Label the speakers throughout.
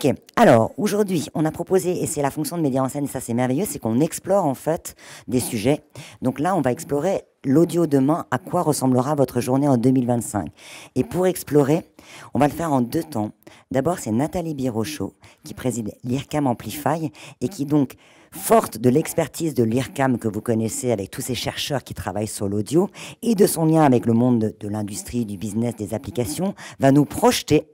Speaker 1: Ok, alors aujourd'hui, on a proposé, et c'est la fonction de Média en scène, ça c'est merveilleux, c'est qu'on explore en fait des sujets. Donc là, on va explorer l'audio demain, à quoi ressemblera votre journée en 2025. Et pour explorer, on va le faire en deux temps. D'abord, c'est Nathalie Birochot qui préside l'IRCAM Amplify et qui donc forte de l'expertise de l'IRCAM que vous connaissez avec tous ces chercheurs qui travaillent sur l'audio et de son lien avec le monde de, de l'industrie, du business, des applications, va nous projeter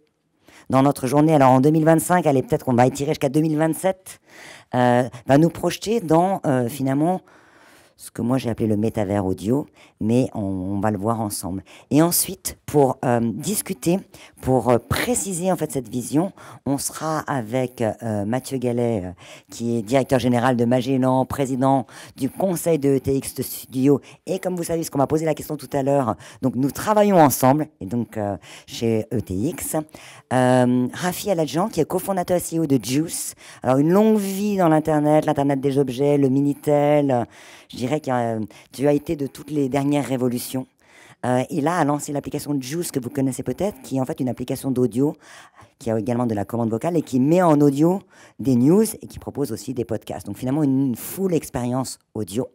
Speaker 1: dans notre journée. Alors en 2025, elle est peut-être qu'on va étirer jusqu'à 2027, euh, va nous projeter dans euh, finalement ce que moi j'ai appelé le métavers audio, mais on, va le voir ensemble. Et ensuite, pour euh, discuter, pour euh, préciser en fait cette vision, on sera avec euh, Mathieu Gallet, qui est directeur général de Magellan, président du conseil de ETX Studio, et comme vous savez, ce qu'on m'a posé la question tout à l'heure, donc nous travaillons ensemble, et donc chez ETX. Rafi Aladjan, qui est cofondateur CEO de Juice, alors une longue vie dans l'internet, l'internet des objets, le minitel je dirais que euh, tu as été de toutes les dernières révolutions. Euh, et a lancé l'application Juice que vous connaissez peut-être, qui est en fait une application d'audio, qui a également de la commande vocale et qui met en audio des news et qui propose aussi des podcasts. Donc finalement, une, une full expérience audio.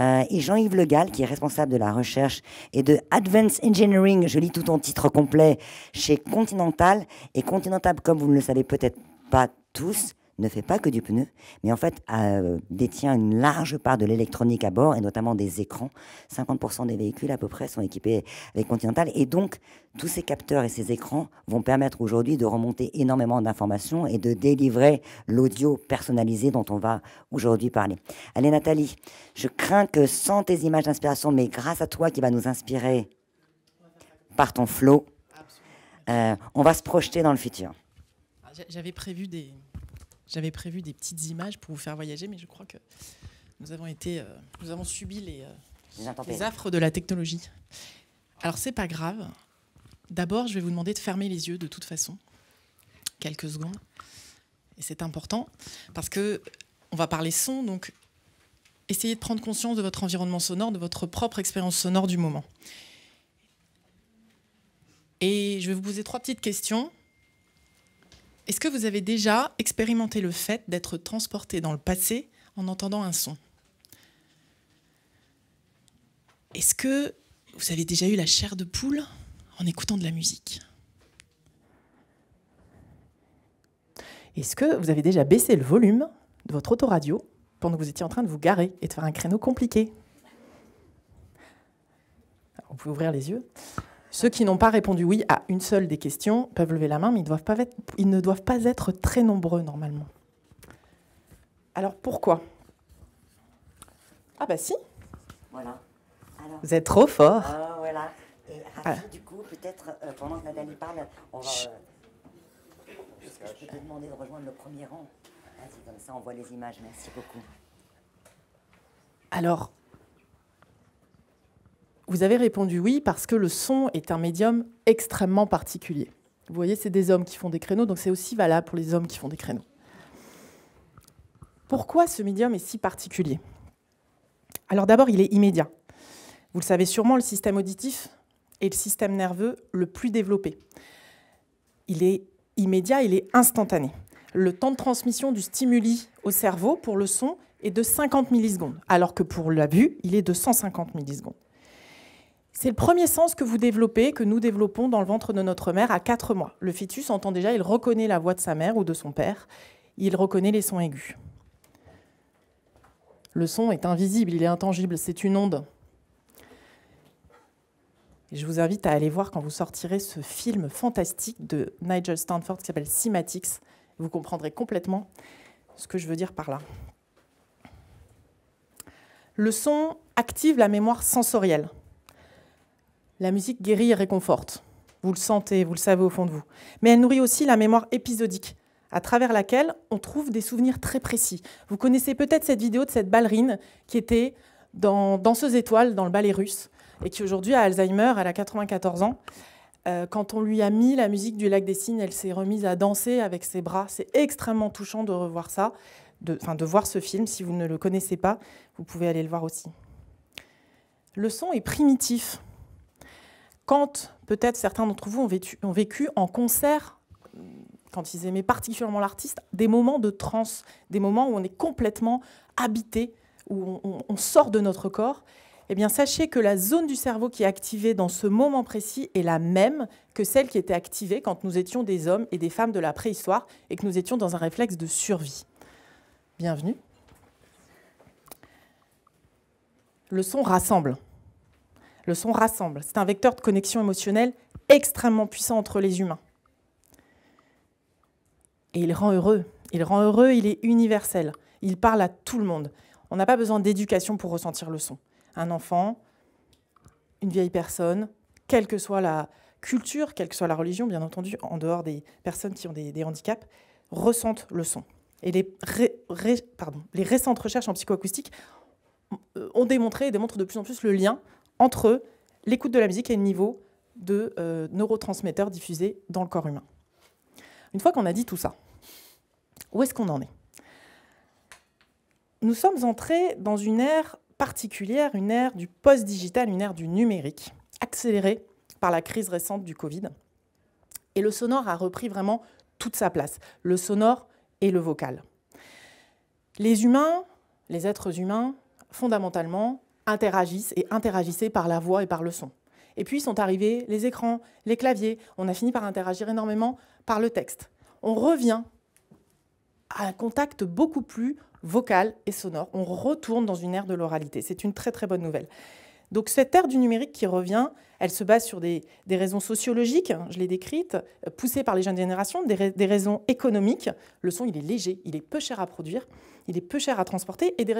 Speaker 1: Euh, et Jean-Yves Legal, qui est responsable de la recherche et de Advanced Engineering, je lis tout ton titre complet, chez Continental. Et Continental, comme vous ne le savez peut-être pas tous, ne fait pas que du pneu, mais en fait euh, détient une large part de l'électronique à bord et notamment des écrans. 50% des véhicules à peu près sont équipés avec Continental et donc tous ces capteurs et ces écrans vont permettre aujourd'hui de remonter énormément d'informations et de délivrer l'audio personnalisé dont on va aujourd'hui parler. Allez Nathalie, je crains que sans tes images d'inspiration, mais grâce à toi qui va nous inspirer par ton flow, euh, on va se projeter dans le futur.
Speaker 2: J'avais prévu des, j'avais prévu des petites images pour vous faire voyager, mais je crois que nous avons été, euh, nous avons subi les, euh, les affres de la technologie. Alors c'est pas grave. D'abord, je vais vous demander de fermer les yeux de toute façon, quelques secondes. Et c'est important parce que on va parler son, donc essayez de prendre conscience de votre environnement sonore, de votre propre expérience sonore du moment. Et je vais vous poser trois petites questions est-ce que vous avez déjà expérimenté le fait d'être transporté dans le passé en entendant un son? Est-ce que vous avez déjà eu la chair de poule en écoutant de la musique? Est-ce que vous avez déjà baissé le volume de votre autoradio pendant que vous étiez en train de vous garer et de faire un créneau compliqué? Vous pouvez ouvrir les yeux. Ceux qui n'ont pas répondu oui à une seule des questions peuvent lever la main, mais ils, doivent pas être, ils ne doivent pas être très nombreux normalement. Alors pourquoi? Ah bah si.
Speaker 1: Voilà.
Speaker 2: Alors, Vous êtes trop fort.
Speaker 1: Euh, voilà. Et Rafi, ah. du coup, peut-être euh, pendant que Nathalie parle, on va. Euh, je peux te demander de rejoindre le premier rang? Vas-y, comme ça on voit les images. Merci beaucoup.
Speaker 2: Alors, vous avez répondu oui parce que le son est un médium extrêmement particulier. Vous voyez, c'est des hommes qui font des créneaux, donc c'est aussi valable pour les hommes qui font des créneaux. Pourquoi ce médium est si particulier? Alors d'abord, il est immédiat. Vous le savez sûrement, le système auditif est le système nerveux le plus développé. Il est immédiat, il est instantané. Le temps de transmission du stimuli au cerveau pour le son est de 50 millisecondes, alors que pour la vue, il est de 150 millisecondes. C'est le premier sens que vous développez, que nous développons dans le ventre de notre mère à 4 mois. Le fœtus entend déjà, il reconnaît la voix de sa mère ou de son père, il reconnaît les sons aigus. Le son est invisible, il est intangible, c'est une onde. Je vous invite à aller voir quand vous sortirez ce film fantastique de Nigel Stanford qui s'appelle Cymatics. Vous comprendrez complètement ce que je veux dire par là. Le son active la mémoire sensorielle. La musique guérit et réconforte. Vous le sentez, vous le savez au fond de vous. Mais elle nourrit aussi la mémoire épisodique, à travers laquelle on trouve des souvenirs très précis. Vous connaissez peut-être cette vidéo de cette ballerine qui était dans Danseuse étoile dans le ballet russe et qui aujourd'hui a Alzheimer, elle a 94 ans. Euh, quand on lui a mis la musique du lac des Cygnes, elle s'est remise à danser avec ses bras. C'est extrêmement touchant de revoir ça, de, voir ce film. Si vous ne le connaissez pas, vous pouvez aller le voir aussi. Le son est primitif quand peut-être certains d'entre vous ont vécu, en concert quand ils aimaient particulièrement l'artiste, des moments de transe, des moments où on est complètement habité, où on, sort de notre corps. Eh bien, sachez que la zone du cerveau qui est activée dans ce moment précis est la même que celle qui était activée quand nous étions des hommes et des femmes de la préhistoire et que nous étions dans un réflexe de survie. Bienvenue. Le son rassemble. Le son rassemble. C'est un vecteur de connexion émotionnelle extrêmement puissant entre les humains. Et il rend heureux. Il rend heureux, il est universel. Il parle à tout le monde. On n'a pas besoin d'éducation pour ressentir le son. Un enfant, une vieille personne, quelle que soit la culture, quelle que soit la religion, bien entendu, en dehors des personnes qui ont des, handicaps, ressentent le son. Et les, les récentes recherches en psychoacoustique euh, ont démontré et démontrent de plus en plus le lien entre l'écoute de la musique et le niveau de euh, neurotransmetteurs diffusés dans le corps humain. Une fois qu'on a dit tout ça, où est-ce qu'on en est? Nous sommes entrés dans une ère particulière, une ère du post-digital, une ère du numérique, accélérée par la crise récente du Covid. Et le sonore a repris vraiment toute sa place, le sonore et le vocal. Les humains, les êtres humains, fondamentalement, interagissent et interagissaient par la voix et par le son. Et puis sont arrivés les écrans, les claviers. On a fini par interagir énormément par le texte. On revient à un contact beaucoup plus vocal et sonore. On retourne dans une ère de l'oralité. C'est une très très bonne nouvelle. Donc cette ère du numérique qui revient, elle se base sur des, raisons sociologiques, je l'ai décrite, poussées par les jeunes générations, des, raisons économiques. Le son, il est léger, il est peu cher à produire, il est peu cher à transporter, et des,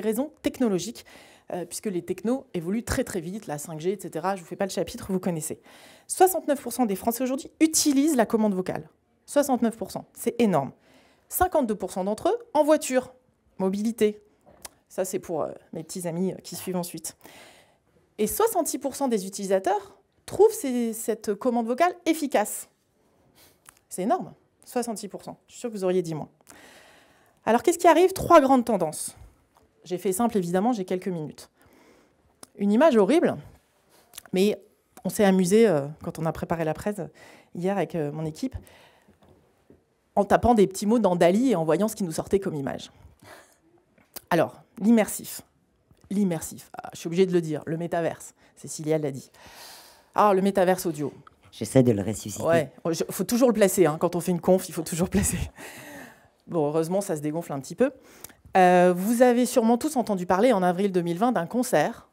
Speaker 2: raisons technologiques, euh, puisque les technos évoluent très très vite, la 5G, etc. Je ne vous fais pas le chapitre, vous connaissez. 69% des Français aujourd'hui utilisent la commande vocale. 69%, c'est énorme. 52% d'entre eux en voiture, mobilité. Ça, c'est pour euh, mes petits amis euh, qui suivent ensuite. Et 66% des utilisateurs trouvent cette commande vocale efficace. C'est énorme, 66%. Je suis sûr que vous auriez dit moins. Alors qu'est-ce qui arrive? Trois grandes tendances. J'ai fait simple, évidemment, j'ai quelques minutes. Une image horrible, mais on s'est amusé euh, quand on a préparé la presse hier avec euh, mon équipe, en tapant des petits mots dans Dali et en voyant ce qui nous sortait comme image. Alors, l'immersif l'immersif. Ah, je suis obligée de le dire, le métaverse. Cécilia l'a dit. Ah, le métaverse audio.
Speaker 1: J'essaie de le ressusciter.
Speaker 2: Ouais, il faut toujours le placer. Hein. Quand on fait une conf, il faut toujours placer. Bon, heureusement, ça se dégonfle un petit peu. Euh, vous avez sûrement tous entendu parler en avril 2020 d'un concert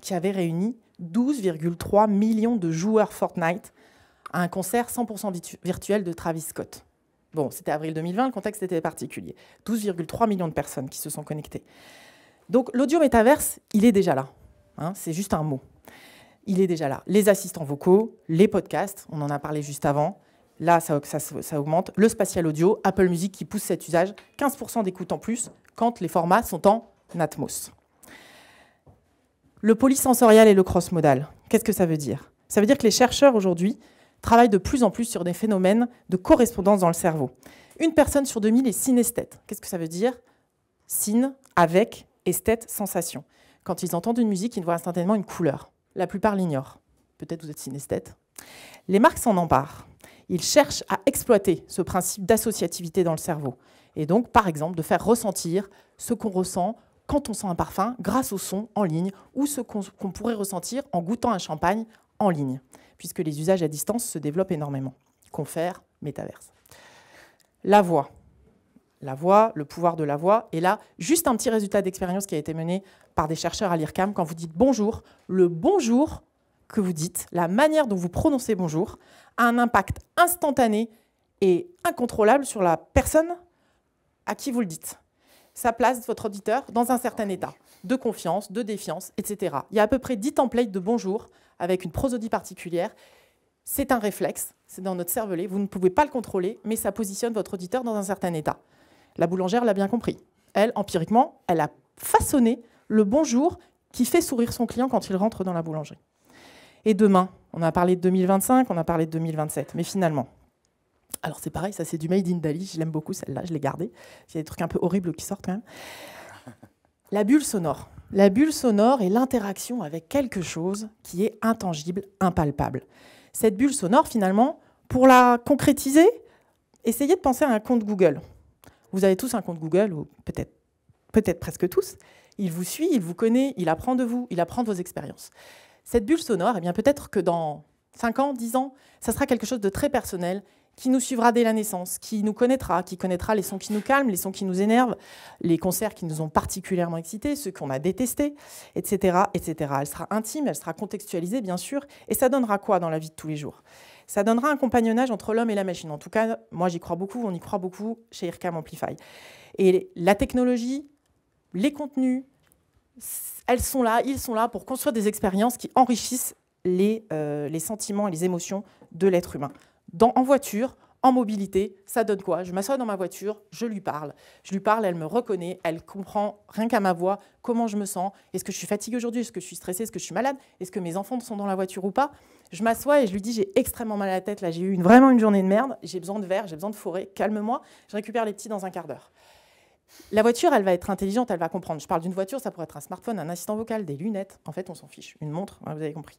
Speaker 2: qui avait réuni 12,3 millions de joueurs Fortnite à un concert 100% virtuel de Travis Scott. Bon, c'était avril 2020, le contexte était particulier. 12,3 millions de personnes qui se sont connectées. Donc l'audio métaverse, il est déjà là. Hein, c'est juste un mot. Il est déjà là. Les assistants vocaux, les podcasts, on en a parlé juste avant. Là, ça, augmente. Le spatial audio, Apple Music qui pousse cet usage, 15% d'écoute en plus quand les formats sont en Atmos. Le polysensoriel et le cross-modal, qu'est-ce que ça veut dire? Ça veut dire que les chercheurs aujourd'hui travaillent de plus en plus sur des phénomènes de correspondance dans le cerveau. Une personne sur 2000 est synesthète. Qu'est-ce que ça veut dire? Syn avec esthète, sensation. Quand ils entendent une musique, ils voient instantanément une couleur. La plupart l'ignorent. Peut-être vous êtes synesthète. Les marques s'en emparent. Ils cherchent à exploiter ce principe d'associativité dans le cerveau. Et donc, par exemple, de faire ressentir ce qu'on ressent quand on sent un parfum grâce au son en ligne ou ce qu'on pourrait ressentir en goûtant un champagne en ligne, puisque les usages à distance se développent énormément. Confère, métaverse. La voix la voix, le pouvoir de la voix. Et là, juste un petit résultat d'expérience qui a été mené par des chercheurs à l'IRCAM. Quand vous dites bonjour, le bonjour que vous dites, la manière dont vous prononcez bonjour, a un impact instantané et incontrôlable sur la personne à qui vous le dites. Ça place votre auditeur dans un certain état de confiance, de défiance, etc. Il y a à peu près 10 templates de bonjour avec une prosodie particulière. C'est un réflexe, c'est dans notre cervelet, vous ne pouvez pas le contrôler, mais ça positionne votre auditeur dans un certain état. La boulangère l'a bien compris. Elle, empiriquement, elle a façonné le bonjour qui fait sourire son client quand il rentre dans la boulangerie. Et demain, on a parlé de 2025, on a parlé de 2027, mais finalement, alors c'est pareil, ça c'est du Made in Dali, je l'aime beaucoup celle-là, je l'ai gardée. Il y a des trucs un peu horribles qui sortent quand même. La bulle sonore. La bulle sonore est l'interaction avec quelque chose qui est intangible, impalpable. Cette bulle sonore, finalement, pour la concrétiser, Essayez de penser à un compte Google. Vous avez tous un compte Google, ou peut-être peut-être presque tous. Il vous suit, il vous connaît, il apprend de vous, il apprend de vos expériences. Cette bulle sonore, eh bien peut-être que dans 5 ans, 10 ans, ça sera quelque chose de très personnel qui nous suivra dès la naissance, qui nous connaîtra, qui connaîtra les sons qui nous calment, les sons qui nous énervent, les concerts qui nous ont particulièrement excités, ceux qu'on a détestés, etc., etc. Elle sera intime, elle sera contextualisée, bien sûr, et ça donnera quoi dans la vie de tous les jours? Ça donnera un compagnonnage entre l'homme et la machine. En tout cas, moi j'y crois beaucoup, on y croit beaucoup chez IRCAM Amplify. Et la technologie, les contenus, elles sont là, ils sont là pour construire des expériences qui enrichissent les, euh, sentiments et les émotions de l'être humain. Dans, en voiture, en mobilité, ça donne quoi? Je m'assois dans ma voiture, je lui parle. Je lui parle, elle me reconnaît, elle comprend rien qu'à ma voix comment je me sens. Est-ce que je suis fatiguée aujourd'hui? Est-ce que je suis stressée? Est-ce que je suis malade? Est-ce que mes enfants sont dans la voiture ou pas? Je m'assois et je lui dis j'ai extrêmement mal à la tête, là j'ai eu vraiment une journée de merde, j'ai besoin de verre, j'ai besoin de forêt, calme-moi, je récupère les petits dans un quart d'heure. La voiture, elle va être intelligente, elle va comprendre. Je parle d'une voiture, ça pourrait être un smartphone, un assistant vocal, des lunettes. En fait, on s'en fiche. Une montre, hein, vous avez compris.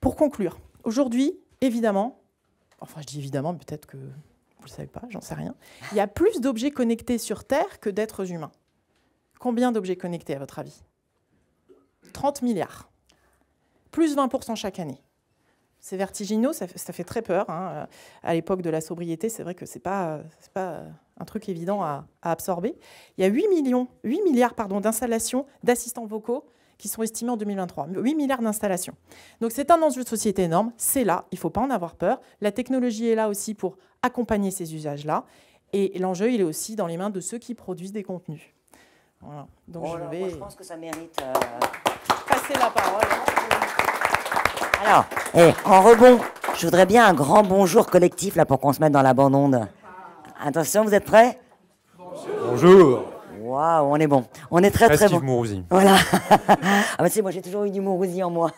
Speaker 2: Pour conclure, aujourd'hui, évidemment, enfin je dis évidemment, peut-être que vous ne le savez pas, j'en sais rien, il y a plus d'objets connectés sur Terre que d'êtres humains. Combien d'objets connectés à votre avis? 30 milliards. Plus 20% chaque année. C'est vertigineux, ça, fait très peur. Hein. À l'époque de la sobriété, c'est vrai que ce n'est pas, un truc évident à, absorber. Il y a 8, millions, 8 milliards d'installations d'assistants vocaux qui sont estimés en 2023. 8 milliards d'installations. Donc c'est un enjeu de société énorme, c'est là, il ne faut pas en avoir peur. La technologie est là aussi pour accompagner ces usages-là. Et l'enjeu, il est aussi dans les mains de ceux qui produisent des contenus.
Speaker 1: Voilà. Donc je, vais... je pense que ça mérite... Euh,
Speaker 2: passer la parole.
Speaker 1: Alors, et en rebond, je voudrais bien un grand bonjour collectif là pour qu'on se mette dans la bande onde. Attention, vous êtes prêts?
Speaker 3: Bonjour.
Speaker 1: Waouh, on est bon. On est très très bon.
Speaker 3: Mourouzi.
Speaker 1: Voilà. ah bah c'est moi, j'ai toujours eu du Mourouzi en moi.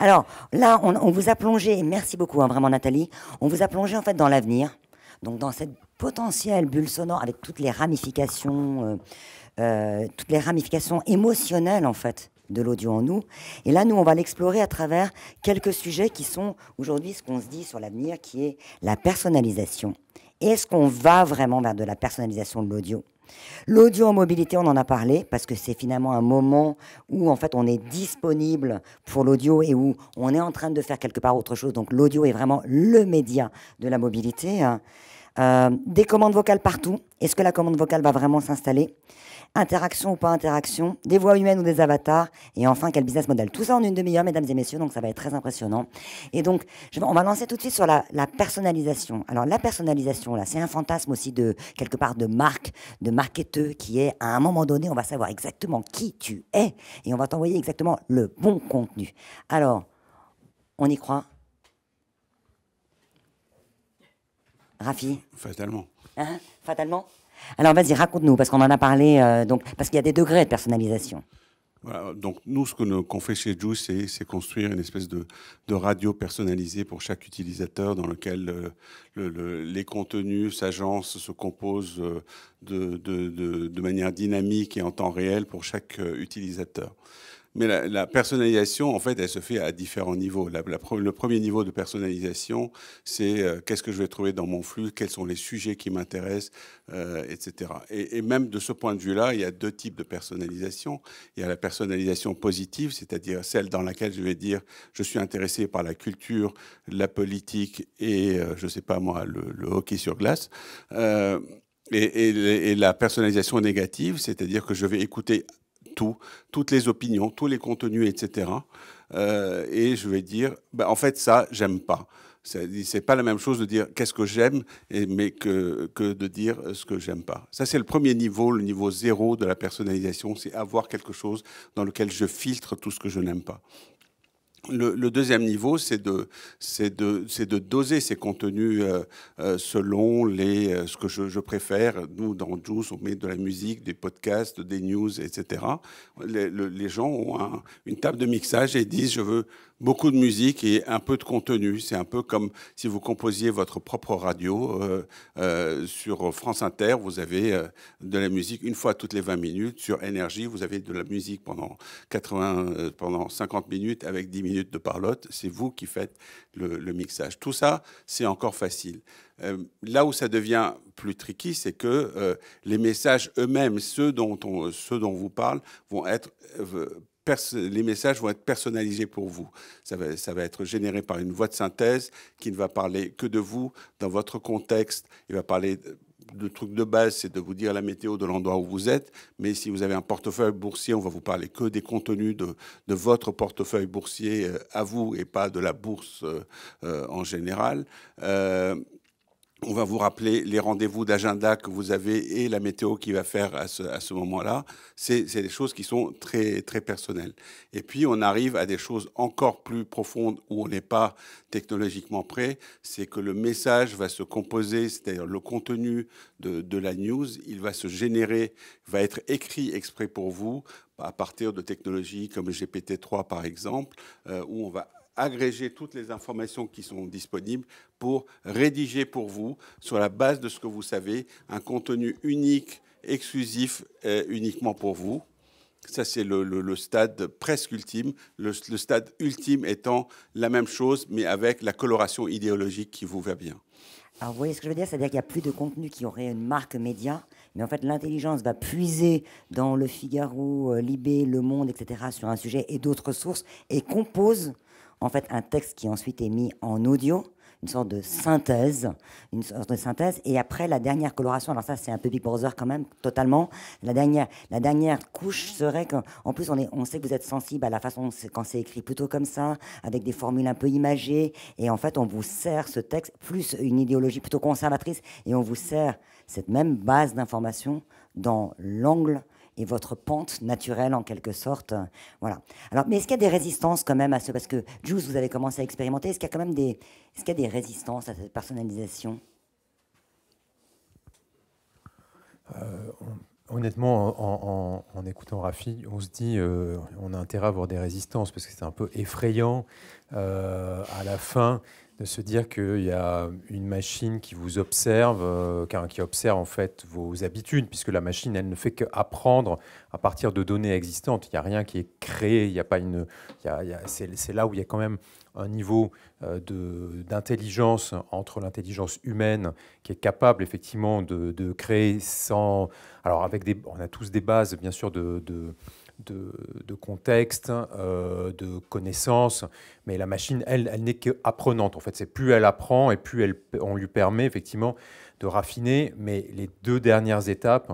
Speaker 1: Alors là, on, vous a plongé, et merci beaucoup, hein, vraiment Nathalie, on vous a plongé en fait dans l'avenir, donc dans cette potentielle bulle sonore avec toutes les ramifications, euh, euh, toutes les ramifications émotionnelles en fait de l'audio en nous. Et là, nous, on va l'explorer à travers quelques sujets qui sont aujourd'hui ce qu'on se dit sur l'avenir, qui est la personnalisation. Est-ce qu'on va vraiment vers de la personnalisation de l'audio? L'audio en mobilité, on en a parlé parce que c'est finalement un moment où en fait on est disponible pour l'audio et où on est en train de faire quelque part autre chose. Donc l'audio est vraiment le média de la mobilité. Euh, des commandes vocales partout. Est-ce que la commande vocale va vraiment s'installer? Interaction ou pas interaction Des voix humaines ou des avatars Et enfin, quel business model Tout ça en une demi-heure, mesdames et messieurs, donc ça va être très impressionnant. Et donc, on va lancer tout de suite sur la, personnalisation. Alors, la personnalisation, là, c'est un fantasme aussi de, quelque part, de marque, de marketeux, qui est, à un moment donné, on va savoir exactement qui tu es et on va t'envoyer exactement le bon contenu. Alors, on y croit? Rafi?
Speaker 3: Fatalement.
Speaker 1: Hein? Fatalement? Alors vas-y, raconte-nous, parce qu'on en a parlé, euh, donc, parce qu'il y a des degrés de personnalisation.
Speaker 3: donc nous, ce qu'on fait chez Juice, c'est construire une espèce de, radio personnalisée pour chaque utilisateur dans lequel euh, les contenus s'agencent, se composent euh, de, manière dynamique et en temps réel pour chaque utilisateur. Mais la, personnalisation, en fait, elle se fait à différents niveaux. le premier niveau de personnalisation, c'est euh, qu'est-ce que je vais trouver dans mon flux, quels sont les sujets qui m'intéressent, euh, etc. Et, même de ce point de vue-là, il y a deux types de personnalisation. Il y a la personnalisation positive, c'est-à-dire celle dans laquelle je vais dire je suis intéressé par la culture, la politique et, euh, je ne sais pas moi, le, hockey sur glace. et, et, la personnalisation négative, c'est-à-dire que je vais écouter toutes les opinions, tous les contenus, etc. Euh, et je vais dire, ben, en fait, ça, j'aime pas. C'est pas la même chose de dire qu'est-ce que j'aime, mais que, que de dire ce que j'aime pas. Ça, c'est le premier niveau, le niveau zéro de la personnalisation, c'est avoir quelque chose dans lequel je filtre tout ce que je n'aime pas. Le, deuxième niveau, c'est de, de, de, doser ces contenus euh, euh, selon les, euh, ce que je, préfère. Nous, dans Juice, on met de la musique, des podcasts, des news, etc. Les, gens ont une table de mixage et disent, je veux beaucoup de musique et un peu de contenu. C'est un peu comme si vous composiez votre propre radio. Sur France Inter, vous avez de la musique une fois toutes les 20 minutes. Sur Énergie, vous avez de la musique pendant, 80, pendant 50 minutes avec 10 minutes de parlotte, c'est vous qui faites le, mixage. Tout ça, c'est encore facile. Euh, là où ça devient plus tricky, c'est que euh, les messages eux-mêmes, ceux dont, on, ceux dont vous parle, vont être les messages vont être personnalisés pour vous. Ça va, ça va, être généré par une voix de synthèse qui ne va parler que de vous dans votre contexte. Il va parler le truc de base, c'est de vous dire la météo de l'endroit où vous êtes. Mais si vous avez un portefeuille boursier, on va vous parler que des contenus de, de votre portefeuille boursier euh, à vous et pas de la bourse euh, euh, en général. On va vous rappeler les rendez-vous d'agenda que vous avez et la météo qui va faire à ce, moment-là. C'est des choses qui sont très, très personnelles. Et puis, on arrive à des choses encore plus profondes où on n'est pas technologiquement prêt. C'est que le message va se composer, c'est-à-dire le contenu de, de la news, il va se générer, va être écrit exprès pour vous à partir de technologies comme GPT-3 par exemple, euh, où on va agréger toutes les informations qui sont disponibles pour rédiger pour vous, sur la base de ce que vous savez, un contenu unique, exclusif, euh, uniquement pour vous. Ça, c'est le, stade presque ultime. Le, stade ultime étant la même chose, mais avec la coloration idéologique qui vous va bien.
Speaker 1: Alors, vous voyez ce que je veux dire? C'est-à-dire qu'il n'y a plus de contenu qui aurait une marque média, mais en fait, l'intelligence va puiser dans le Figaro, euh, Libé, Le Monde, etc., sur un sujet et d'autres sources, et compose en fait un texte qui ensuite est mis en audio, une sorte de synthèse, une sorte de synthèse. Et après, la dernière coloration, alors ça, c'est un peu Big Brother quand même, totalement. La dernière, la dernière couche serait qu'en plus, on, est, on sait que vous êtes sensible à la façon quand c'est écrit plutôt comme ça, avec des formules un peu imagées. Et en fait, on vous sert ce texte, plus une idéologie plutôt conservatrice, et on vous sert cette même base d'information dans l'angle et votre pente naturelle en quelque sorte. Voilà. Alors, mais est-ce qu'il y a des résistances quand même à ce Parce que Juice, vous avez commencé à expérimenter. Est-ce qu'il y a quand même des, est-ce qu'il y a des résistances à cette personnalisation?
Speaker 4: Euh, Honnêtement, en, écoutant Rafi, on se dit euh, on a intérêt à avoir des résistances parce que c'est un peu effrayant à la fin de se dire qu'il y a une machine qui vous observe, euh, qui observe en fait vos habitudes, puisque la machine, elle ne fait qu'apprendre à partir de données existantes. Il n'y a rien qui est créé, il n'y a pas une. c'est là où il y a quand même un niveau euh, d'intelligence entre l'intelligence humaine qui est capable effectivement de, de, créer sans. Alors, avec des, on a tous des bases, bien sûr, de, de de, contexte, euh, de connaissances, mais la machine, elle, elle n'est qu'apprenante. En fait, c'est plus elle apprend et plus elle, on lui permet effectivement de raffiner. Mais les deux dernières étapes,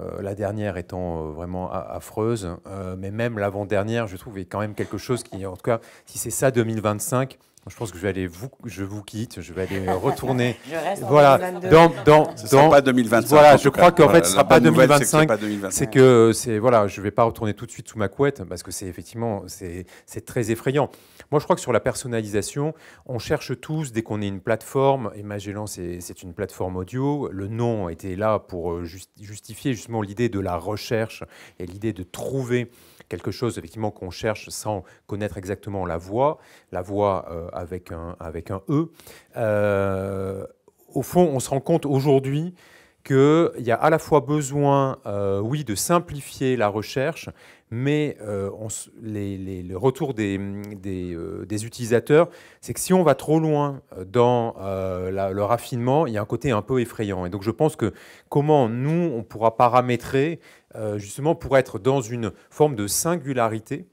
Speaker 4: euh, la dernière étant euh, vraiment affreuse, mais même l'avant-dernière, je trouve, est quand même quelque chose qui, en tout cas, si c'est ça 2025, je pense que je vais aller vous, je vous quitte, je vais aller retourner.
Speaker 1: voilà,
Speaker 4: dans, dans,
Speaker 3: ce sera pas 2025.
Speaker 4: Voilà, je crois qu'en fait, ce sera pas 2025. C'est que c'est voilà, je vais pas retourner tout de suite sous ma couette parce que c'est effectivement c'est très effrayant. Moi, je crois que sur la personnalisation, on cherche tous dès qu'on est une plateforme. Et Magellan, c'est une plateforme audio. Le nom était là pour euh, justifier justement l'idée de la recherche et l'idée de trouver quelque chose effectivement qu'on cherche sans connaître exactement la voix, la voix euh, avec, un, avec un E. Euh, au fond, on se rend compte aujourd'hui qu'il y a à la fois besoin, euh, oui, de simplifier la recherche, mais on, les, le retour des, des, utilisateurs, c'est que si on va trop loin dans le raffinement, il y a un côté un peu effrayant. Et donc je pense que comment nous, on pourra paramétrer euh, justement pour être dans une forme de singularité,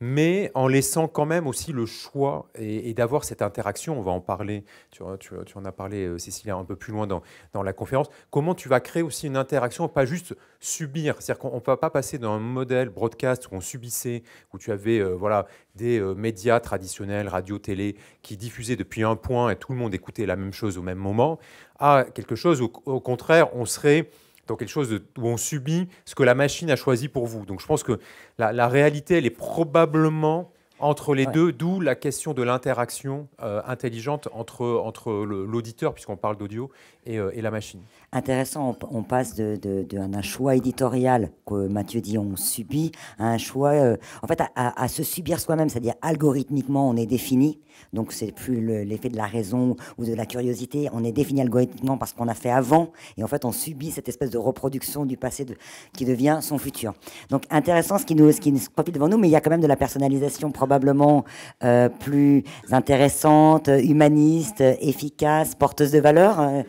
Speaker 4: mais en laissant quand même aussi le choix et, d'avoir cette interaction. On va en parler, tu, en as parlé, euh, Cécilia, un peu plus loin dans, dans, la conférence. Comment tu vas créer aussi une interaction, pas juste subir. C'est-à-dire qu'on ne va pas passer d'un modèle broadcast où on subissait, où tu avais euh, voilà, des médias traditionnels, radio, télé, qui diffusaient depuis un point et tout le monde écoutait la même chose au même moment, à quelque chose où, au contraire, on serait dans quelque chose où on subit ce que la machine a choisi pour vous. Donc je pense que la, réalité, elle est probablement entre les deux, d'où la question de l'interaction euh, intelligente entre, entre l'auditeur, puisqu'on parle d'audio, et, et la machine
Speaker 1: intéressant. On, passe d'un de, de, choix éditorial que Mathieu dit on subit à un choix, euh, en fait, à, se subir soi-même, c'est-à-dire algorithmiquement on est défini. Donc c'est plus l'effet de la raison ou de la curiosité. On est défini algorithmiquement parce qu'on a fait avant, et en fait on subit cette espèce de reproduction du passé qui devient son futur. Donc intéressant ce qui nous, ce qui nous profite devant nous, mais il y a quand même de la personnalisation probablement euh, plus intéressante, humaniste, efficace, porteuse de valeur. Euh,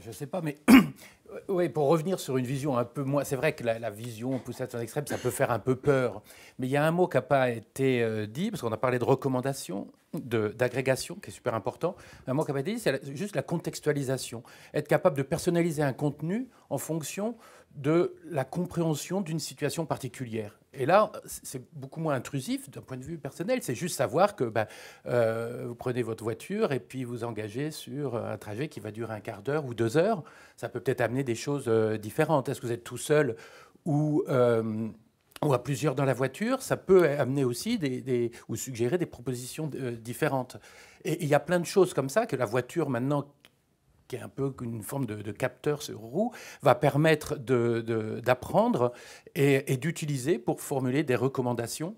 Speaker 5: je ne sais pas, mais oui, pour revenir sur une vision un peu moins. C'est vrai que la, vision poussée à son extrême, ça peut faire un peu peur. Mais il y a un mot qui n'a pas été euh, dit, parce qu'on a parlé de recommandation, d'agrégation, qui est super important. Un mot qui n'a pas été dit, c'est juste la contextualisation. Être capable de personnaliser un contenu en fonction de la compréhension d'une situation particulière. Et là, c'est beaucoup moins intrusif d'un point de vue personnel. C'est juste savoir que ben, euh, vous prenez votre voiture et puis vous engagez sur un trajet qui va durer un quart d'heure ou deux heures. Ça peut peut-être amener des choses euh, différentes. Est-ce que vous êtes tout seul ou, euh, ou à plusieurs dans la voiture? Ça peut amener aussi des, ou suggérer des propositions différentes. Et il y a plein de choses comme ça que la voiture maintenant qui est un peu une forme de, capteur sur roue, va permettre d'apprendre et, d'utiliser pour formuler des recommandations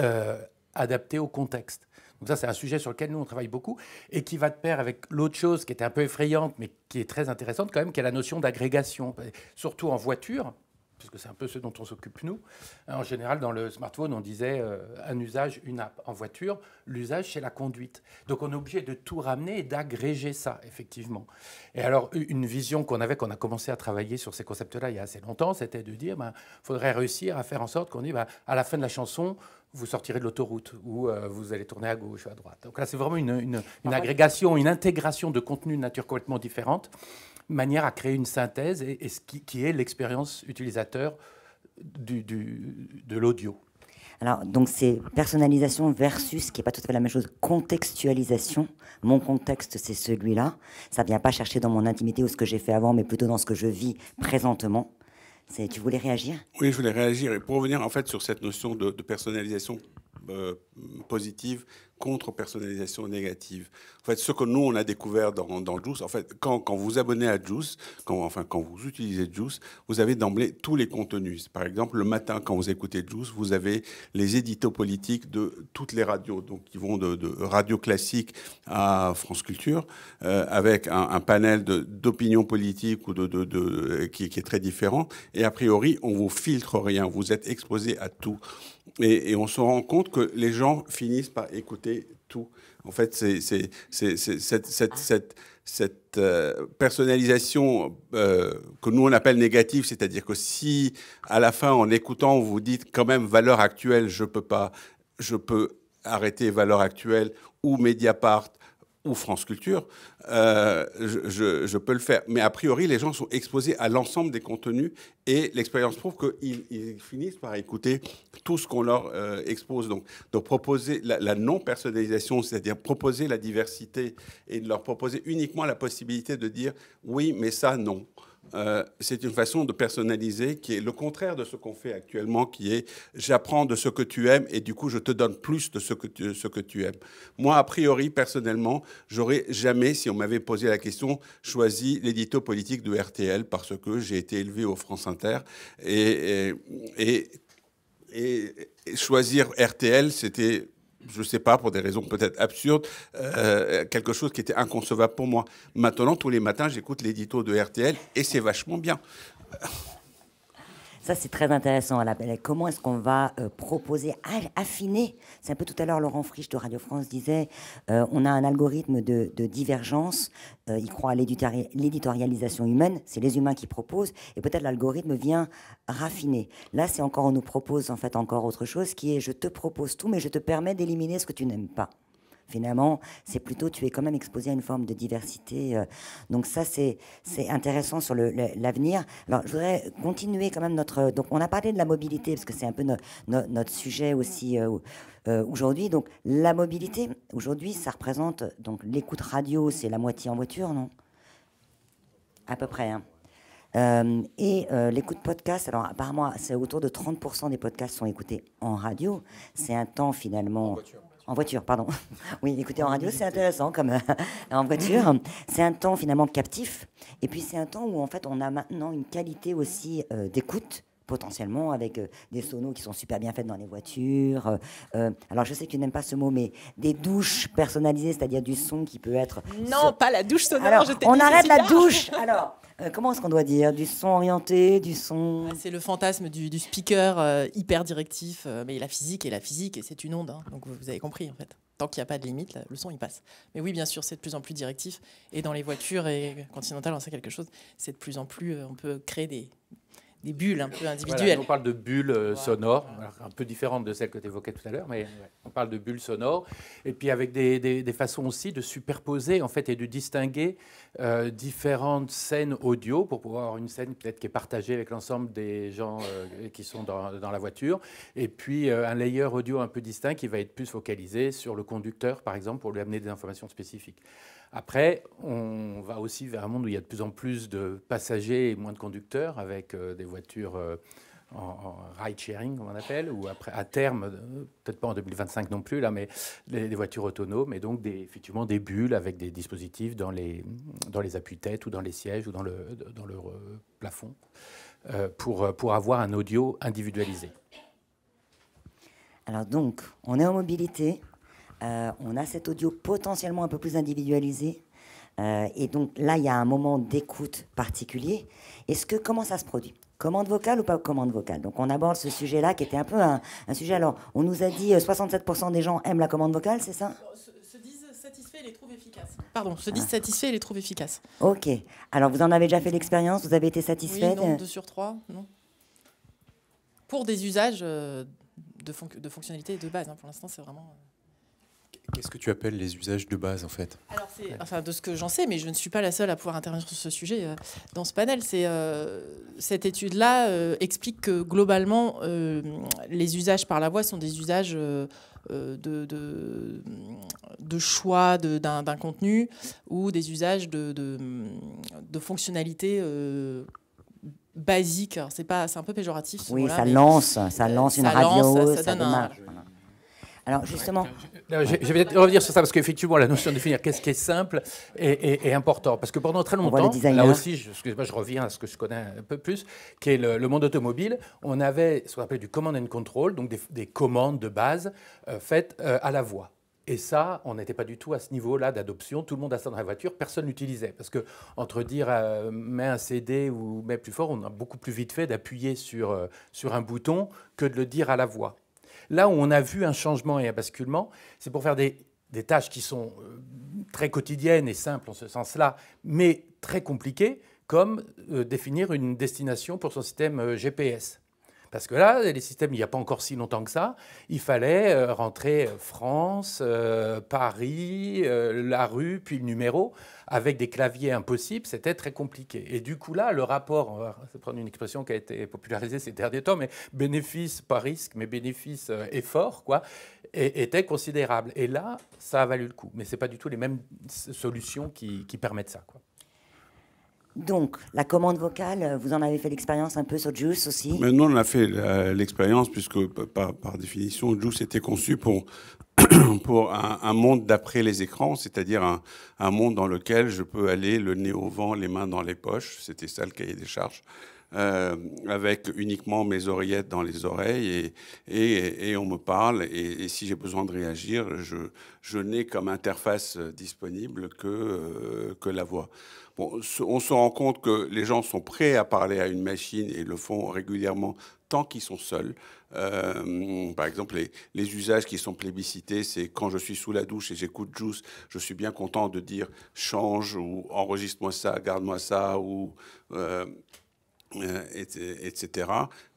Speaker 5: euh, adaptées au contexte. Donc ça, c'est un sujet sur lequel nous, on travaille beaucoup et qui va de pair avec l'autre chose qui était un peu effrayante, mais qui est très intéressante quand même, qui est la notion d'agrégation. Surtout en voiture, puisque c'est un peu ce dont on s'occupe nous. En général, dans le smartphone, on disait euh, un usage, une app. En voiture, l'usage, c'est la conduite. Donc on est obligé de tout ramener et d'agréger ça, effectivement. Et alors, une vision qu'on avait, qu'on a commencé à travailler sur ces concepts-là il y a assez longtemps, c'était de dire, il ben, faudrait réussir à faire en sorte qu'on dise, ben, à la fin de la chanson, vous sortirez de l'autoroute ou euh, vous allez tourner à gauche ou à droite. Donc là, c'est vraiment une, une agrégation, une intégration de contenus de nature complètement différente manière à créer une synthèse et, ce qui, est l'expérience utilisateur du, de l'audio.
Speaker 1: Alors, donc c'est personnalisation versus, qui n'est pas tout à fait la même chose, contextualisation. Mon contexte, c'est celui-là. Ça ne vient pas chercher dans mon intimité ou ce que j'ai fait avant, mais plutôt dans ce que je vis présentement. Tu voulais réagir?
Speaker 3: Oui, je voulais réagir. Et pour revenir en fait sur cette notion de, de personnalisation euh, positive contre personnalisation négative. En fait, ce que nous, on a découvert dans, dans Juice, en fait, quand, quand vous abonnez à Juice, quand, enfin, quand vous utilisez Juice, vous avez d'emblée tous les contenus. Par exemple, le matin, quand vous écoutez Juice, vous avez les éditos politiques de toutes les radios, donc qui vont de, radio classique à France Culture, euh, avec un, panel d'opinions politiques de, qui, est très différent. Et a priori, on vous filtre rien, vous êtes exposé à tout. Et on se rend compte que les gens finissent par écouter tout. En fait, c'est cette, euh, personnalisation euh, que nous on appelle négative, c'est-à-dire que si à la fin, en écoutant, vous dites quand même valeur actuelle, je peux pas, je peux arrêter valeur actuelle ou Mediapart ou France Culture, euh, je, peux le faire. Mais a priori, les gens sont exposés à l'ensemble des contenus et l'expérience prouve qu'ils ils finissent par écouter tout ce qu'on leur euh, expose. Donc, donc proposer la, la non-personnalisation, c'est-à-dire proposer la diversité et de leur proposer uniquement la possibilité de dire oui, mais ça, non. Euh, c'est une façon de personnaliser qui est le contraire de ce qu'on fait actuellement, qui est j'apprends de ce que tu aimes et du coup je te donne plus de ce que tu, aimes. Moi, a priori, personnellement, j'aurais jamais, si on m'avait posé la question, choisi l'édito politique de RTL parce que j'ai été élevé au France Inter et choisir RTL, c'était je ne sais pas, pour des raisons peut-être absurdes, euh, quelque chose qui était inconcevable pour moi. Maintenant, tous les matins, j'écoute l'édito de RTL et c'est vachement bien.
Speaker 1: Ça, c'est très intéressant. Comment est-ce qu'on va euh, proposer, affiner? C'est un peu tout à l'heure, Laurent Frisch de Radio France disait euh, on a un algorithme de, divergence. Euh, il croit à l'éditorialisation humaine. C'est les humains qui proposent. Et peut-être l'algorithme vient raffiner. Là, c'est encore, on nous propose en fait encore autre chose qui est je te propose tout, mais je te permets d'éliminer ce que tu n'aimes pas. Finalement, c'est plutôt, tu es quand même exposé à une forme de diversité. Euh. donc ça, c'est intéressant sur l'avenir. Alors, je voudrais continuer quand même notre... Donc, on a parlé de la mobilité, parce que c'est un peu notre sujet aussi euh, euh, aujourd'hui. Donc, la mobilité, aujourd'hui, ça représente... Donc, l'écoute radio, c'est la moitié en voiture, non? À peu près, hein. et l'écoute podcast, alors apparemment, c'est autour de 30% des podcasts sont écoutés en radio. C'est un temps finalement En voiture, pardon. Oui, écoutez, en radio, c'est intéressant comme en voiture. C'est un temps finalement captif. Et puis c'est un temps où en fait on a maintenant une qualité aussi d'écoute potentiellement avec euh, des sonos qui sont super bien faits dans les voitures. Euh, euh, alors je sais que tu n'aimes pas ce mot, mais des douches personnalisées, c'est-à-dire du son qui peut être...
Speaker 2: Non, pas la douche sonore.
Speaker 1: Alors, on arrête la douche. Alors, comment est-ce qu'on doit dire? Du son orienté, du son...
Speaker 2: Ah, c'est le fantasme du, speaker hyper directif, mais la physique est la physique et c'est une onde. Hein. donc vous avez compris en fait. Tant qu'il n'y a pas de limite, le son il passe. Mais oui, bien sûr, c'est de plus en plus directif. Et dans les voitures et Continental, on sait quelque chose. C'est de plus en plus, on peut créer des, des bulles un peu individuelles.
Speaker 5: on parle de bulles euh, sonores, un peu différentes de celles que tu évoquais tout à l'heure, mais on parle de bulles sonores. Et puis avec des, des, façons aussi de superposer en fait et de distinguer euh, différentes scènes audio pour pouvoir avoir une scène peut-être qui est partagée avec l'ensemble des gens euh, qui sont dans, dans, la voiture. Et puis un layer audio un peu distinct qui va être plus focalisé sur le conducteur, par exemple, pour lui amener des informations spécifiques. Après, on va aussi vers un monde où il y a de plus en plus de passagers et moins de conducteurs, avec euh, des voitures euh, en, ride-sharing, comme on appelle, ou après, à terme, euh, peut-être pas en 2025 non plus, là, mais des, voitures autonomes, et donc des, effectivement des bulles avec des dispositifs dans les, dans les appuis-têtes ou dans les sièges ou dans le, dans le plafond, pour, pour avoir un audio individualisé.
Speaker 1: Alors donc, on est en mobilité, euh, on a cet audio potentiellement un peu plus individualisé. Euh, et donc là, il y a un moment d'écoute particulier. Est-ce que comment ça se produit? Commande vocale ou pas commande vocale? Donc on aborde ce sujet-là qui était un peu un, sujet. Alors, on nous a dit 67% euh, des gens aiment la commande vocale, c'est ça?
Speaker 2: Se, disent satisfaits et les trouvent efficaces. Pardon, se disent ah. satisfaits et les trouvent efficaces.
Speaker 1: Ok. Alors vous en avez déjà fait l'expérience? Vous avez été satisfait
Speaker 2: Oui, non, deux sur trois, non. Pour des usages de, de fonctionnalités de base, hein, pour l'instant, c'est vraiment.
Speaker 4: Qu'est-ce que tu appelles les usages de base en fait?
Speaker 2: Alors enfin, de ce que j'en sais, mais je ne suis pas la seule à pouvoir intervenir sur ce sujet euh, dans ce panel. C'est euh, cette étude-là euh, explique que globalement, les usages par la voix sont des usages de, de, de, choix d'un contenu ou des usages de, de, fonctionnalités basiques. C'est pas, c'est un peu péjoratif.
Speaker 1: Oui, ça lance, ça lance une radio, ça, donne alors justement.
Speaker 5: Je, vais revenir sur ça parce qu'effectivement, la notion de définir qu'est-ce qui est simple est, important. Parce que pendant très longtemps, là aussi, je, je reviens à ce que je connais un peu plus, qui est le, monde automobile. On avait ce qu'on appelait du command and control, donc des, commandes de base euh, faites euh, à la voix. Et ça, on n'était pas du tout à ce niveau-là d'adoption. Tout le monde a ça dans la voiture, personne l'utilisait. Parce que entre dire euh, mets un CD ou mets plus fort, on a beaucoup plus vite fait d'appuyer sur, sur un bouton que de le dire à la voix. Là où on a vu un changement et un basculement, c'est pour faire des, tâches qui sont euh, très quotidiennes et simples en ce sens-là, mais très compliquées, comme euh, définir une destination pour son système euh, GPS. Parce que là, les systèmes, il n'y a pas encore si longtemps que ça, il fallait rentrer France, Paris, la rue, puis le numéro avec des claviers impossibles, c'était très compliqué. Et du coup, là, le rapport, on va prendre une expression qui a été popularisée ces derniers temps, mais bénéfice, pas risque, mais bénéfice euh, effort, quoi, était considérable. Et là, ça a valu le coup. Mais ce n'est pas du tout les mêmes solutions qui, permettent ça. Quoi.
Speaker 1: Donc, la commande vocale, vous en avez fait l'expérience un peu sur Juice aussi
Speaker 3: Mais Nous, on a fait l'expérience, puisque par, définition, Juice était conçu pour pour un, monde d'après les écrans, c'est-à-dire un, monde dans lequel je peux aller le nez au vent, les mains dans les poches, c'était ça le cahier des charges, euh, avec uniquement mes oreillettes dans les oreilles et, et, on me parle. Et, si j'ai besoin de réagir, je, je n'ai comme interface disponible que, euh, que la voix. On se rend compte que les gens sont prêts à parler à une machine et le font régulièrement tant qu'ils sont seuls. Euh, par exemple, les, usages qui sont plébiscités, c'est quand je suis sous la douche et j'écoute Juice, je suis bien content de dire change ou enregistre-moi ça, garde-moi ça ou euh, etc.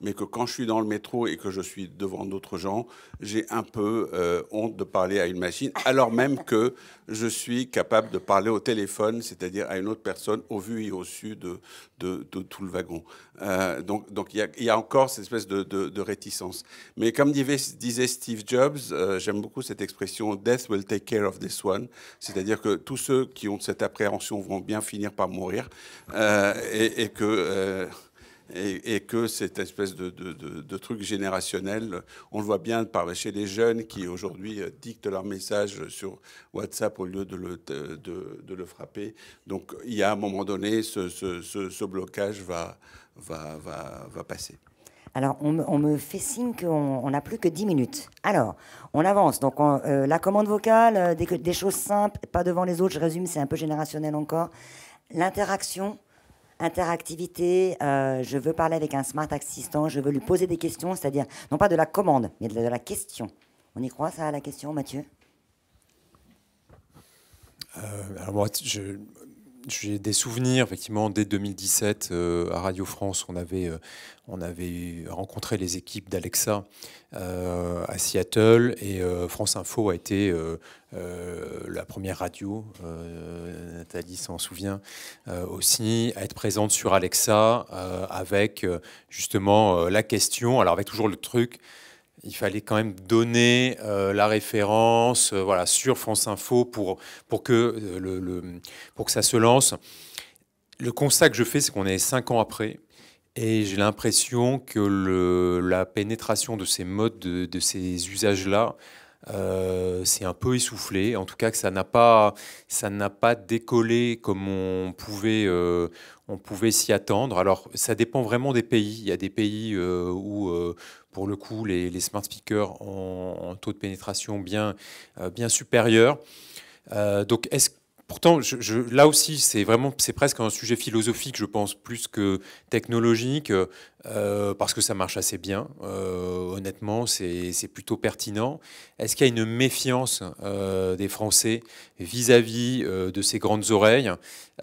Speaker 3: Mais que quand je suis dans le métro et que je suis devant d'autres gens, j'ai un peu euh, honte de parler à une machine, alors même que je suis capable de parler au téléphone, c'est-à-dire à une autre personne au vu et au su de, tout le wagon. Euh, donc il y, a encore cette espèce de, réticence. Mais comme disait, Steve Jobs, j'aime beaucoup cette expression Death will take care of this one, c'est-à-dire que tous ceux qui ont cette appréhension vont bien finir par mourir et que et, que cette espèce de, truc générationnel, on le voit bien par, chez les jeunes qui aujourd'hui dictent leur message sur WhatsApp au lieu de le, frapper. Donc il y a un moment donné, ce, blocage va passer.
Speaker 1: Alors, on me, fait signe qu'on n'a plus que 10 minutes. Alors, on avance. Donc, euh, la commande vocale, euh, des, choses simples, pas devant les autres, je résume, c'est un peu générationnel encore. L'interaction, interactivité, euh, je veux parler avec un smart assistant, je veux lui poser des questions, c'est-à-dire, non pas de la commande, mais de la, question. On y croit, ça, à la question, Mathieu?
Speaker 4: Alors moi, je, j'ai des souvenirs, effectivement, dès 2017, euh, à Radio France, on avait, euh, on avait rencontré les équipes d'Alexa euh, à Seattle et France Info a été la première radio, Nathalie s'en souvient aussi, à être présente sur Alexa avec justement la question, alors avec toujours le truc, il fallait quand même donner euh, la référence euh, voilà, sur France Info pour, pour, que, euh, le, pour que ça se lance. Le constat que je fais, c'est qu'on est cinq ans après. Et j'ai l'impression que la pénétration de ces modes, de, ces usages-là, c'est un peu essoufflé. En tout cas, que ça n'a pas, ça n'a pas décollé comme on pouvait, on pouvait s'y attendre. Alors, ça dépend vraiment des pays. Il y a des pays où pour le coup, les, smart speakers ont un taux de pénétration bien, euh, bien supérieur. Euh, donc, Pourtant, là aussi, c'est vraiment, c'est presque un sujet philosophique, je pense, plus que technologique, euh, parce que ça marche assez bien. honnêtement, c'est plutôt pertinent. Est-ce qu'il y a une méfiance des Français vis-à-vis de ces grandes oreilles?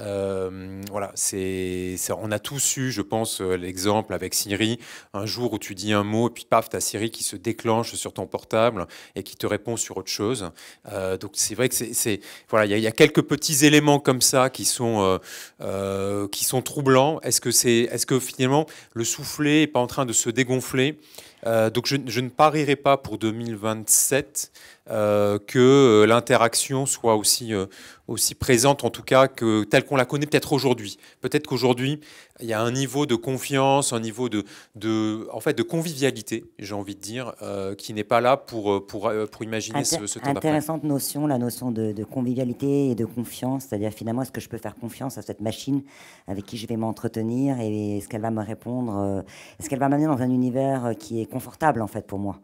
Speaker 4: Euh, voilà, c'est, on a tous eu, je pense, euh, l'exemple avec Siri, un jour où tu dis un mot et puis paf, ta Siri qui se déclenche sur ton portable et qui te répond sur autre chose. Euh, donc c'est vrai que c'est, voilà, il y, a quelques petits éléments comme ça qui sont qui sont troublants. Est-ce que c'est, est-ce que finalement le est pas en train de se dégonfler. Donc je, je, ne parierai pas pour 2027 euh, que euh, l'interaction soit aussi, euh, aussi présente, en tout cas, que telle qu'on la connaît peut-être aujourd'hui. Peut-être qu'aujourd'hui, il y a un niveau de confiance, un niveau de, de, en fait, de convivialité, j'ai envie de dire, qui n'est pas là pour, pour, pour imaginer ce, ce temps
Speaker 1: Intéressante notion, la notion de, de convivialité et de confiance, c'est-à-dire finalement, est-ce que je peux faire confiance à cette machine avec qui je vais m'entretenir et est-ce qu'elle va me répondre, est-ce qu'elle va m'amener dans un univers qui est confortable, en fait, pour moi?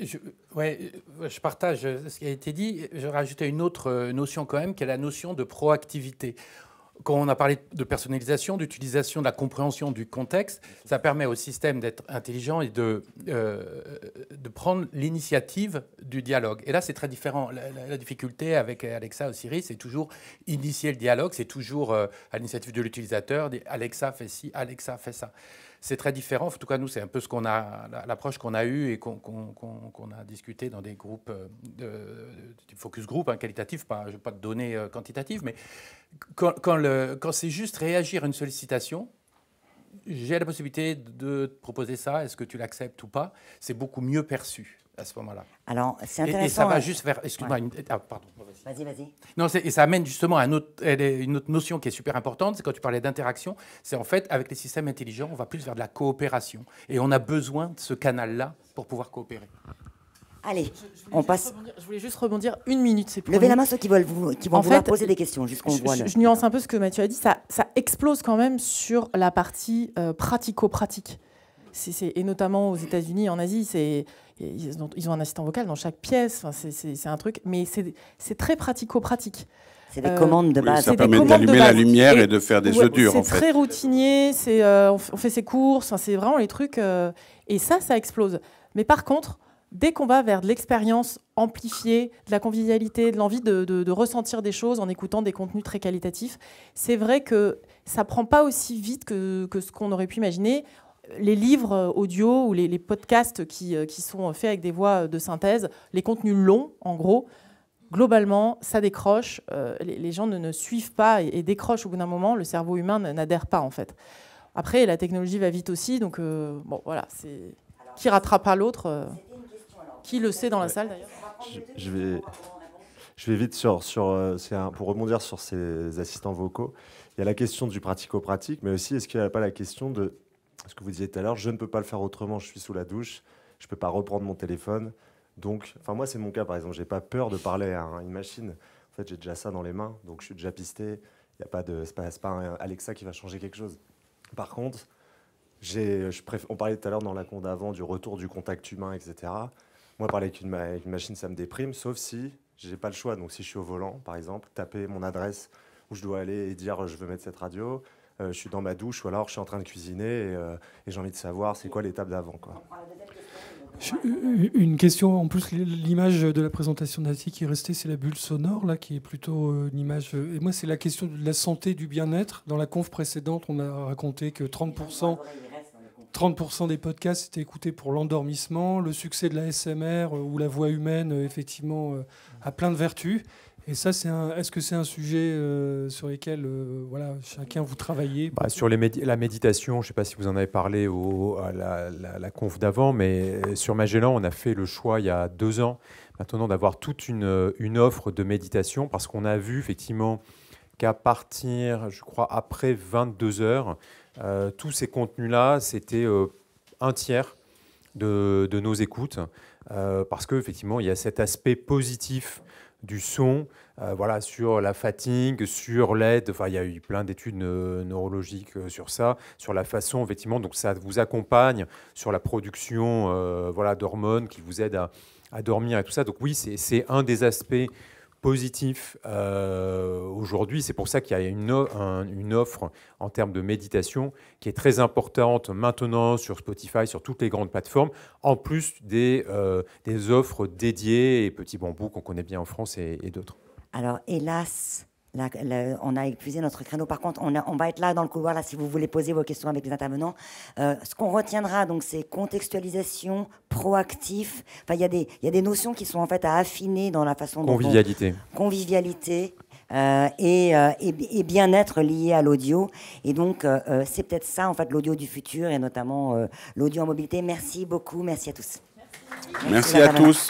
Speaker 5: Je, ouais, je partage ce qui a été dit. Je rajouter une autre notion quand même, qui est la notion de proactivité. Quand on a parlé de personnalisation, d'utilisation, de la compréhension du contexte, ça permet au système d'être intelligent et de, euh, de prendre l'initiative du dialogue. Et là, c'est très différent. La, difficulté avec Alexa ou Siri, c'est toujours initier le dialogue, c'est toujours euh, à l'initiative de l'utilisateur, Alexa fait ci, Alexa fait ça c'est très différent. En tout cas, nous, c'est un peu ce qu'on a, l'approche qu'on a eue et qu'on a discuté dans des groupes euh, de, focus group, hein, qualitatif, pas, je pas de données euh, quantitatives, mais quand, quand c'est juste réagir à une sollicitation, j'ai la possibilité de te proposer ça, est-ce que tu l'acceptes ou pas C'est beaucoup mieux perçu à ce moment-là.
Speaker 1: Alors, c'est intéressant.
Speaker 5: Et, ça va juste vers. Excuse-moi.
Speaker 1: Ah, pardon. Vas-y, vas-y.
Speaker 5: Non, et ça amène justement à une autre notion qui est super importante. C'est quand tu parlais d'interaction. C'est en fait, avec les systèmes intelligents, on va plus vers de la coopération. Et on a besoin de ce canal-là pour pouvoir coopérer.
Speaker 1: Allez, on passe.
Speaker 2: je voulais juste rebondir une minute. C'est
Speaker 1: Levez la main ceux qui veulent vous, qui vont vouloir poser des questions, jusqu'on
Speaker 2: voit. Je, nuance un peu ce que Mathieu a dit. Ça, ça explose quand même sur la partie euh, pratico-pratique. et notamment aux États-Unis, en Asie, c'est ils ont, un assistant vocal dans chaque pièce. c'est un truc, mais c'est très pratico-pratique.
Speaker 1: C'est des commandes de base.
Speaker 3: ça permet d'allumer la lumière et, de faire des œufs durs.
Speaker 2: C'est très routinier. C'est euh, on, fait ses courses. c'est vraiment les trucs. Euh, et ça, ça explose. Mais par contre, dès qu'on va vers de l'expérience amplifiée, de la convivialité, de l'envie de, ressentir des choses en écoutant des contenus très qualitatifs, c'est vrai que ça prend pas aussi vite que, que ce qu'on aurait pu imaginer les livres euh, audio ou les, podcasts qui, euh, qui, sont faits avec des voix de synthèse, les contenus longs, en gros, globalement, ça décroche. Euh, les, gens ne, suivent pas et, décrochent au bout d'un moment. Le cerveau humain n'adhère pas, en fait. Après, la technologie va vite aussi, donc bon, voilà, c'est qui rattrapera l'autre. qui le sait dans la salle d'ailleurs
Speaker 6: je, vais, je vais vite sur, sur pour rebondir sur ces assistants vocaux. il y a la question du pratico-pratique, mais aussi est-ce qu'il n'y a pas la question de ce que vous disiez tout à l'heure, je ne peux pas le faire autrement, je suis sous la douche, je ne peux pas reprendre mon téléphone. Donc, enfin moi c'est mon cas par exemple, j'ai pas peur de parler à une machine. En fait, j'ai déjà ça dans les mains, donc je suis déjà pisté. Il y a pas de, c'est pas, un Alexa qui va changer quelque chose. Par contre, j'ai, on parlait tout à l'heure dans la con d'avant du retour du contact humain, etc. Moi, parler avec une, avec une machine, ça me déprime, sauf si j'ai pas le choix. Donc, si je suis au volant, par exemple, taper mon adresse où je dois aller et dire je veux mettre cette radio, je suis dans ma douche ou alors je suis en train de cuisiner et, euh, j'ai envie de savoir c'est quoi l'étape d'avant. Quoi.
Speaker 7: Une question, en plus, l'image de la présentation d'Ati qui est restée, c'est la bulle sonore, là, qui est plutôt euh, une image. Et moi, c'est la question de la santé, du bien-être. Dans la conf précédente, on a raconté que 30%, 30 des podcasts étaient écoutés pour l'endormissement. Le succès de la SMR ou la voix humaine, effectivement, a plein de vertus. Et ça, c'est est-ce que c'est un sujet euh, sur lequel euh, voilà, chacun vous travaillez
Speaker 4: bah, Sur la méditation, je ne sais pas si vous en avez parlé au, à la, conf d'avant, mais sur Magellan, on a fait le choix il y a deux ans maintenant d'avoir toute une, une, offre de méditation parce qu'on a vu effectivement qu'à partir, je crois, après 22 heures, euh, tous ces contenus-là, c'était un tiers de, de, nos écoutes parce qu'effectivement, il y a cet aspect positif du son, euh, voilà, sur la fatigue, sur l'aide. Enfin, il y a eu plein d'études neurologiques euh, sur ça, sur la façon, effectivement. Donc, ça vous accompagne sur la production euh, voilà, d'hormones qui vous aident à, à, dormir et tout ça. Donc, oui, c'est un des aspects positif euh, aujourd'hui. C'est pour ça qu'il y a une, offre en termes de méditation qui est très importante maintenant sur Spotify, sur toutes les grandes plateformes, en plus des, euh, des offres dédiées et Petit Bambou qu'on connaît bien en France et d'autres.
Speaker 1: Alors hélas, on a épuisé notre créneau. Par contre, on, va être là dans le couloir là si vous voulez poser vos questions avec les intervenants. Euh, ce qu'on retiendra donc, c'est contextualisation, proactif. Enfin, il y a des il y a des notions qui sont en fait à affiner dans la façon
Speaker 4: convivialité.
Speaker 1: convivialité. Euh, et, euh, et, bien-être lié à l'audio. Et donc, c'est peut-être ça, en fait, l'audio du futur, et notamment l'audio en mobilité. Merci beaucoup, merci à tous.
Speaker 3: Merci, merci à tous.